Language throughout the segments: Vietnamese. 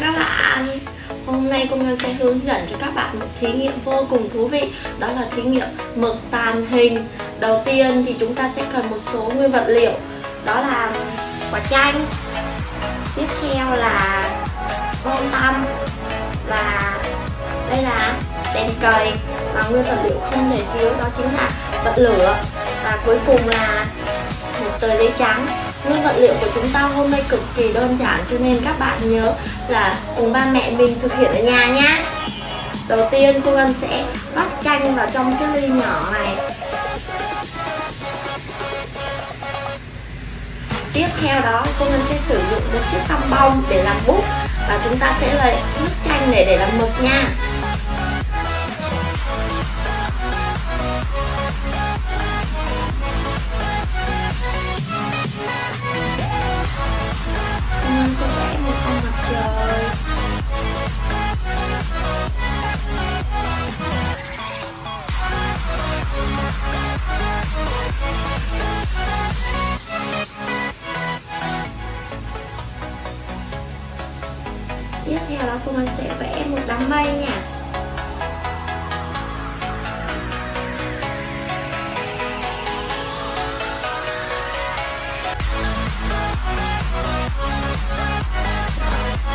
các bạn, Hôm nay cô Ngân sẽ hướng dẫn cho các bạn một thí nghiệm vô cùng thú vị. Đó là thí nghiệm mực tàn hình. Đầu tiên thì chúng ta sẽ cần một số nguyên vật liệu. Đó là quả chanh. Tiếp theo là bông tăm. Và đây là đèn cầy. Và nguyên vật liệu không thể thiếu đó chính là bật lửa. Và cuối cùng là một tờ giấy trắng. Nguyên vật liệu của chúng ta hôm nay cực kỳ đơn giản, cho nên các bạn nhớ là cùng ba mẹ mình thực hiện ở nhà nhá. Đầu tiên cô Ngân sẽ bắt chanh vào trong cái ly nhỏ này. Tiếp theo đó cô Ngân sẽ sử dụng một chiếc tăm bông để làm bút Và chúng ta sẽ lấy nước chanh để để làm mực nha. Sẽ vẽ một con mặt trời tiếp theo đó, cô mình sẽ vẽ một đám mây nha.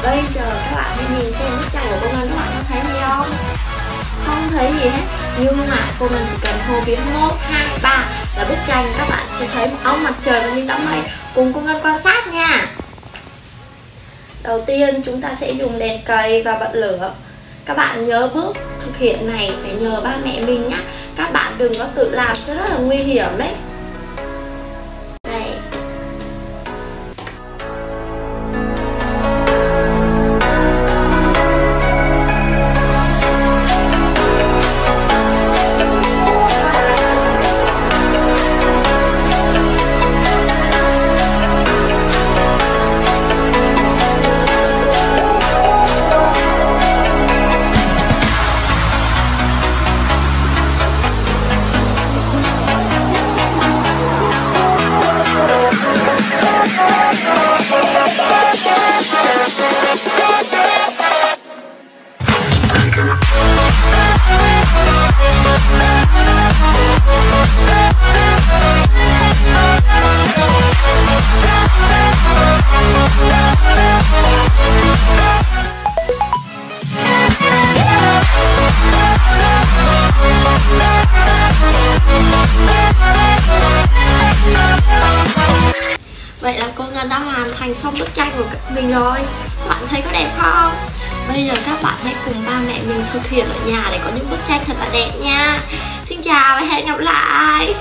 Bây giờ các bạn hãy nhìn xem bức tranh của cô mình các bạn có thấy gì không? Không thấy gì hết, nhưng mà cô mình chỉ cần hô biến một, hai, ba là bức tranh các bạn sẽ thấy một ống mặt trời và những đám mây cùng cô Ngân quan sát nha. Đầu tiên, chúng ta sẽ dùng đèn cầy và bật lửa. Các bạn nhớ bước thực hiện này, phải nhờ ba mẹ mình nhé các bạn đừng có tự làm, sẽ rất là nguy hiểm đấy. Vậy là cô Ngân đã hoàn thành xong bức tranh của mình rồi. Bạn thấy có đẹp không? Bây giờ các bạn hãy cùng ba mẹ mình thực hiện ở nhà để có những bức tranh thật là đẹp nha. Xin chào và hẹn gặp lại.